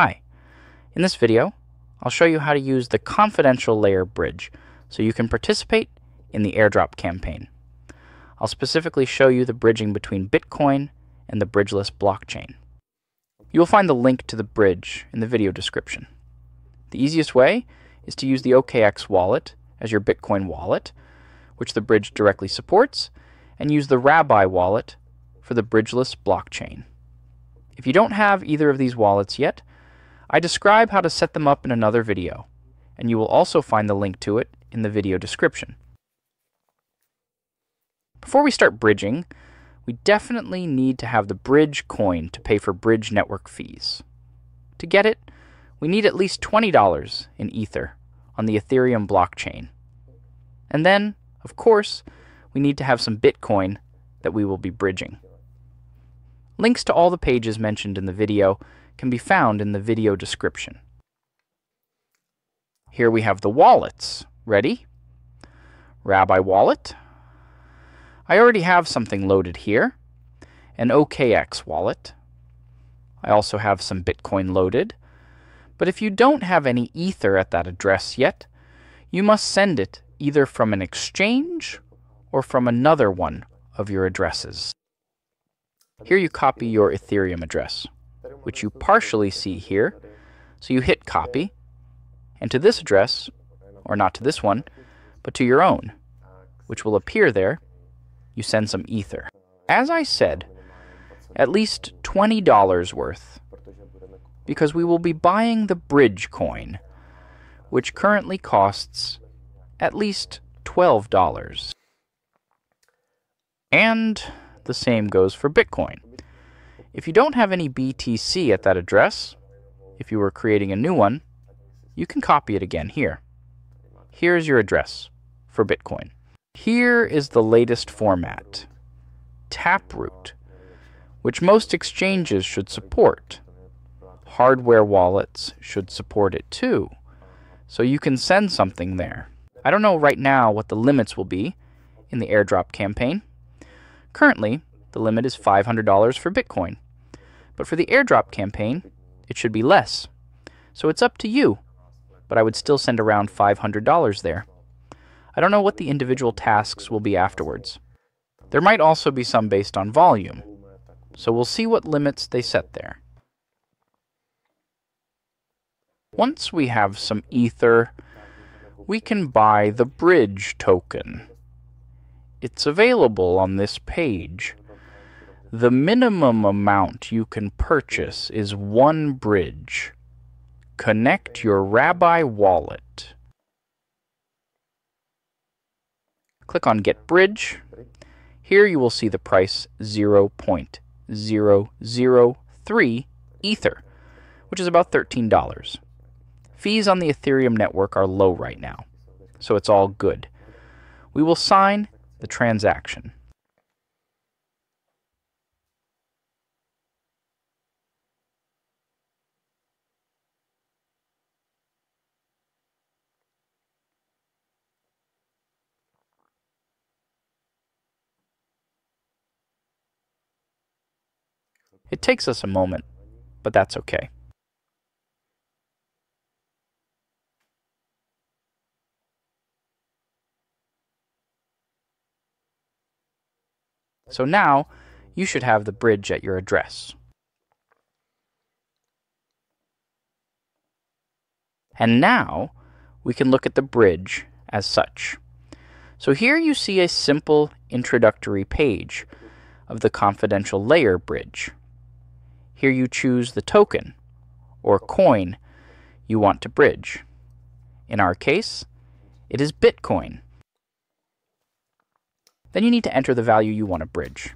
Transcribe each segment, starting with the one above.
Hi. In this video, I'll show you how to use the confidential layer bridge so you can participate in the airdrop campaign. I'll specifically show you the bridging between Bitcoin and the bridgeless blockchain. You will find the link to the bridge in the video description. The easiest way is to use the OKX wallet as your Bitcoin wallet, which the bridge directly supports, and use the Rabby wallet for the bridgeless blockchain. If you don't have either of these wallets yet, I describe how to set them up in another video, and you will also find the link to it in the video description. Before we start bridging, we definitely need to have the bridge coin to pay for bridge network fees. To get it, we need at least $20 in Ether on the Ethereum blockchain. And then, of course, we need to have some Bitcoin that we will be bridging. Links to all the pages mentioned in the video can be found in the video description. Here we have the wallets. Ready? Rabby wallet. I already have something loaded here, an OKX wallet. I also have some Bitcoin loaded. But if you don't have any Ether at that address yet, you must send it either from an exchange or from another one of your addresses. Here you copy your Ethereum address which you partially see here. So you hit copy, and to this address, or not to this one, but to your own, which will appear there, you send some Ether. As I said, at least $20 worth, because we will be buying the bridge coin, which currently costs at least $12. And the same goes for Bitcoin. If you don't have any BTC at that address, if you were creating a new one, you can copy it again here. Here's your address for Bitcoin. Here is the latest format, Taproot, which most exchanges should support. Hardware wallets should support it too, so you can send something there. I don't know right now what the limits will be in the airdrop campaign. Currently, the limit is $500 for Bitcoin. But for the airdrop campaign, it should be less. So it's up to you. But I would still send around $500 there. I don't know what the individual tasks will be afterwards. There might also be some based on volume. So we'll see what limits they set there. Once we have some Ether, we can buy the bridge token. It's available on this page. The minimum amount you can purchase is one bridge. Connect your Rabby wallet. Click on Get Bridge. Here you will see the price 0.003 Ether, which is about $13. Fees on the Ethereum network are low right now, so it's all good. We will sign the transaction. It takes us a moment, but that's okay. So now, you should have the bridge at your address. And now, we can look at the bridge as such. So here you see a simple introductory page of the confidential layer bridge. Here you choose the token, or coin, you want to bridge. In our case, it is Bitcoin. Then you need to enter the value you want to bridge.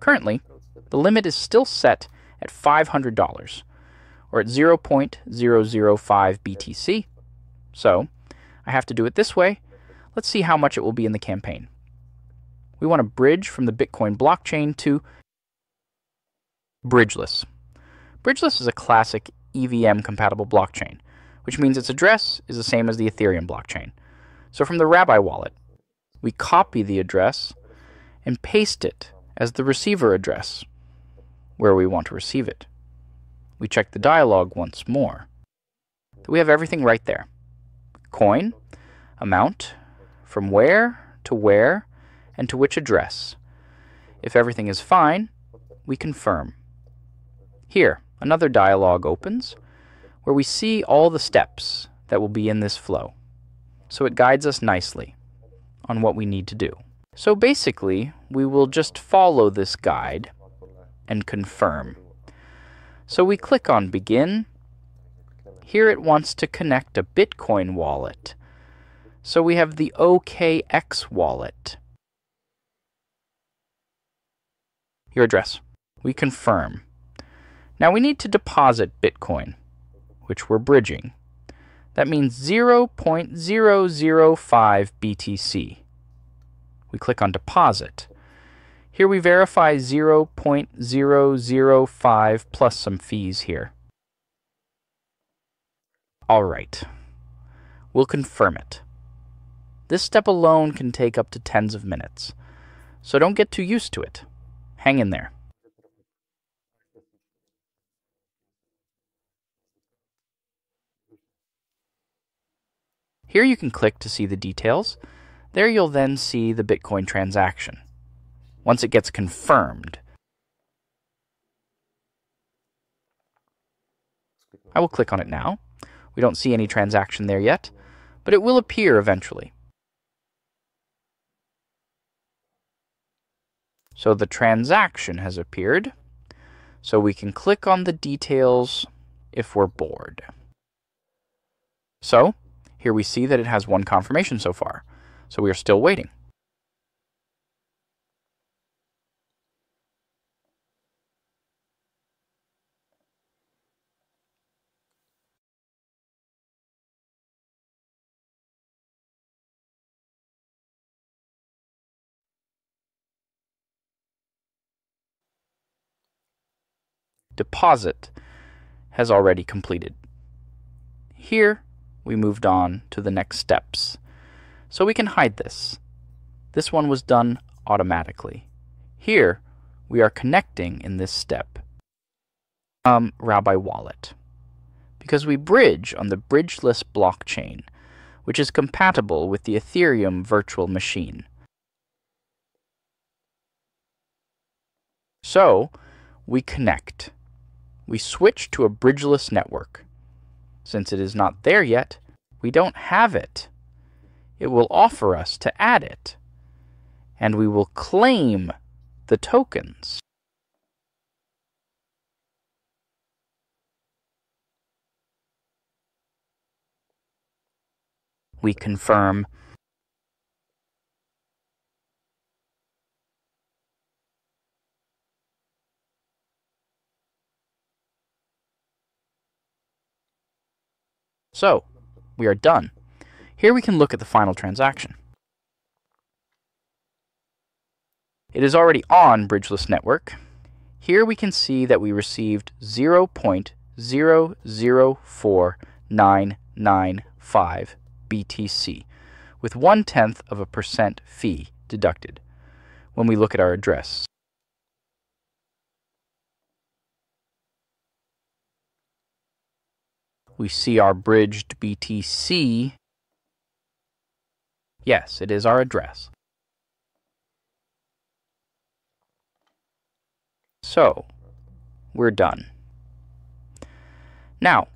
Currently, the limit is still set at $500, or at 0.005 BTC. So, I have to do it this way. Let's see how much it will be in the campaign. We want to bridge from the Bitcoin blockchain to bridgeless. Bridgeless is a classic EVM compatible blockchain, which means its address is the same as the Ethereum blockchain. So from the Rabby wallet, we copy the address and paste it as the receiver address where we want to receive it. We check the dialog once more. We have everything right there. Coin, amount, from where to where, and to which address. If everything is fine, we confirm. Here, another dialog opens where we see all the steps that will be in this flow. So it guides us nicely on what we need to do. So basically, we will just follow this guide and confirm. So we click on Begin. Here it wants to connect a Bitcoin wallet. So we have the OKX wallet. Your address. We confirm. Now we need to deposit Bitcoin, which we're bridging. That means 0.005 BTC. We click on Deposit. Here we verify 0.005 plus some fees here. All right. We'll confirm it. This step alone can take up to tens of minutes, so don't get too used to it. Hang in there. Here you can click to see the details. There you'll then see the Bitcoin transaction. Once it gets confirmed, I will click on it now. We don't see any transaction there yet, but it will appear eventually. So the transaction has appeared, so we can click on the details if we're bored. So, here we see that it has one confirmation so far, so we are still waiting. Deposit has already completed. Here, we moved on to the next steps. So we can hide this. This one was done automatically. Here, we are connecting in this step um, Rabby Wallet because we bridge on the bridgeless blockchain, which is compatible with the Ethereum virtual machine. So, we connect. We switch to a bridgeless network. Since it is not there yet, we don't have it. It will offer us to add it. And we will claim the tokens. We confirm So, we are done. Here we can look at the final transaction. It is already on Bridgeless Network. Here we can see that we received 0.004995 BTC, with one tenth of a percent fee deducted when we look at our address. we see our bridged BTC. Yes, it is our address. So, we're done. Now,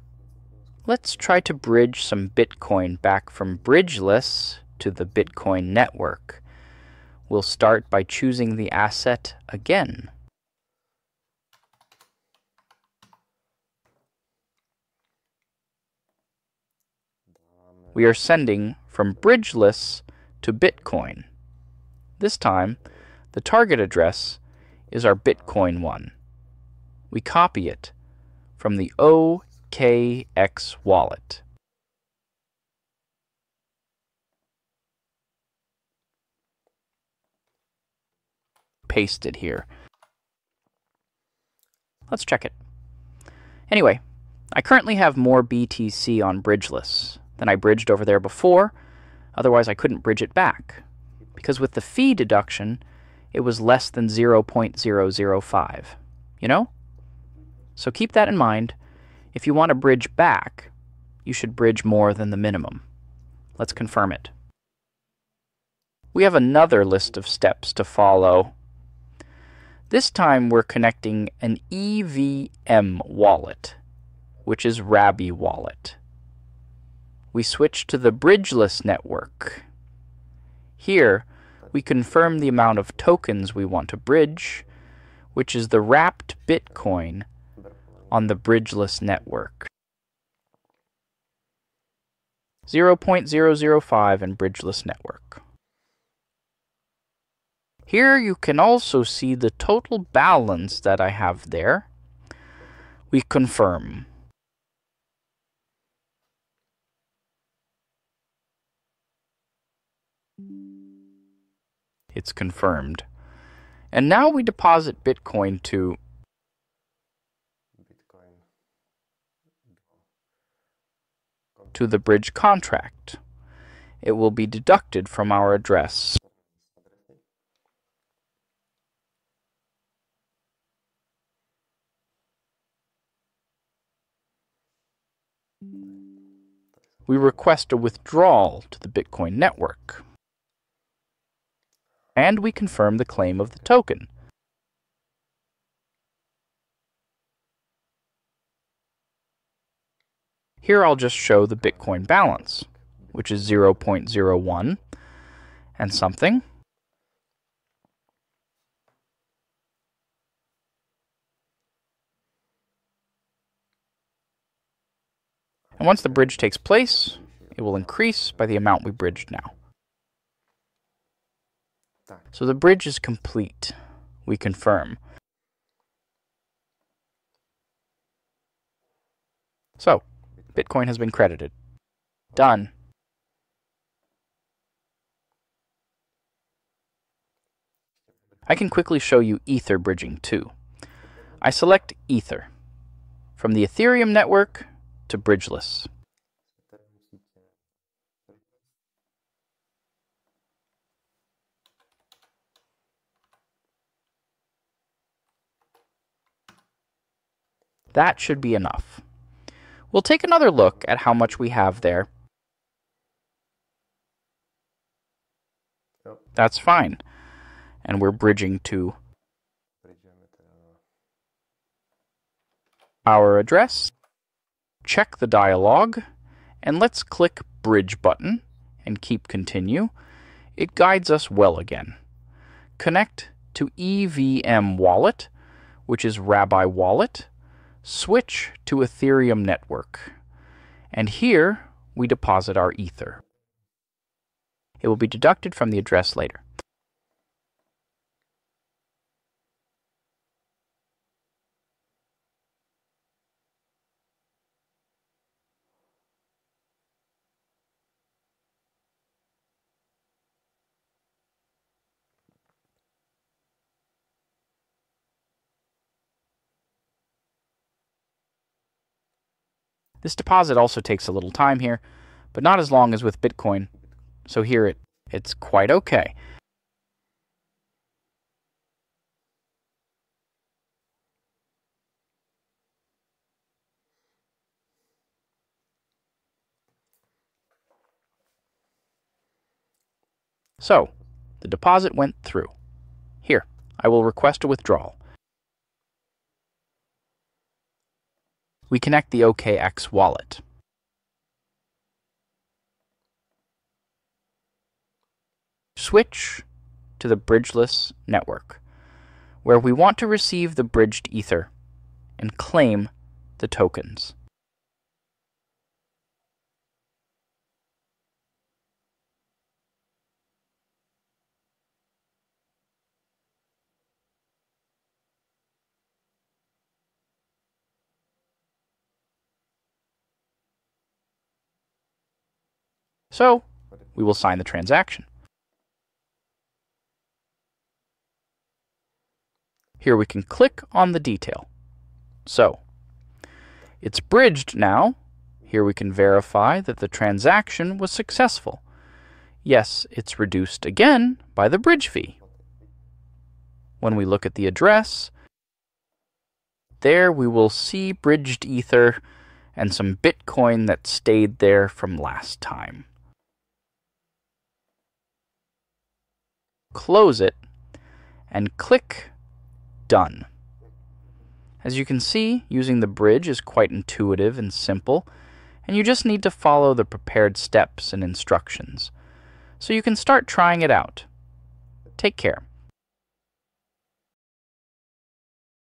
let's try to bridge some Bitcoin back from bridgeless to the Bitcoin network. We'll start by choosing the asset again. we are sending from bridgeless to Bitcoin. This time, the target address is our Bitcoin one. We copy it from the OKX wallet. Paste it here. Let's check it. Anyway, I currently have more BTC on Bridgeless, than I bridged over there before, otherwise I couldn't bridge it back. Because with the fee deduction, it was less than 0.005. You know? So keep that in mind. If you want to bridge back, you should bridge more than the minimum. Let's confirm it. We have another list of steps to follow. This time we're connecting an EVM wallet, which is Rabby Wallet. We switch to the bridgeless network. Here, we confirm the amount of tokens we want to bridge, which is the wrapped Bitcoin on the bridgeless network. 0.005 in bridgeless network. Here you can also see the total balance that I have there. We confirm. It's confirmed. And now we deposit Bitcoin to Bitcoin. to the bridge contract. It will be deducted from our address. We request a withdrawal to the Bitcoin network. And we confirm the claim of the token. Here I'll just show the Bitcoin balance, which is 0.01 and something. And once the bridge takes place, it will increase by the amount we bridged now. So the bridge is complete. We confirm. So, Bitcoin has been credited. Done. I can quickly show you Ether bridging too. I select Ether. From the Ethereum network to bridgeless. That should be enough. We'll take another look at how much we have there. Yep. That's fine. And we're bridging to our address. Check the dialog, and let's click Bridge button and keep Continue. It guides us well again. Connect to EVM Wallet, which is Rabby Wallet, switch to Ethereum network. And here we deposit our Ether. It will be deducted from the address later. This deposit also takes a little time here, but not as long as with Bitcoin. So here it, it's quite okay. So, the deposit went through. Here, I will request a withdrawal. We connect the OKX wallet. Switch to the bridgeless network, where we want to receive the bridged Ether and claim the tokens. So, we will sign the transaction. Here we can click on the detail. So, it's bridged now. Here we can verify that the transaction was successful. Yes, it's reduced again by the bridge fee. When we look at the address, there we will see bridged ether and some Bitcoin that stayed there from last time. Close it and click Done. As you can see, using the bridge is quite intuitive and simple, and you just need to follow the prepared steps and instructions. So you can start trying it out. Take care.